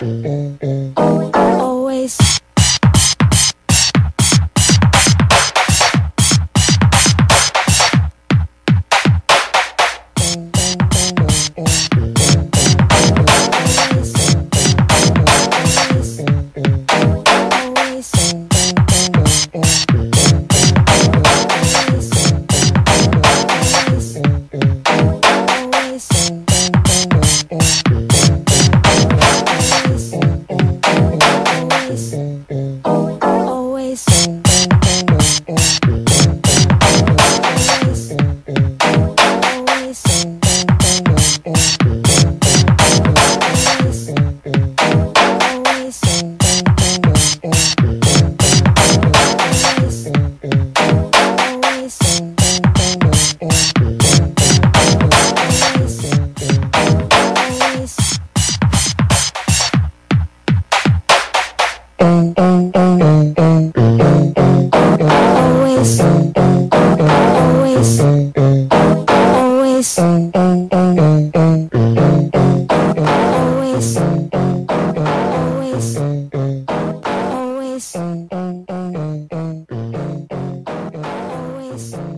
Mm-hmm. always, always, always, always, always, always.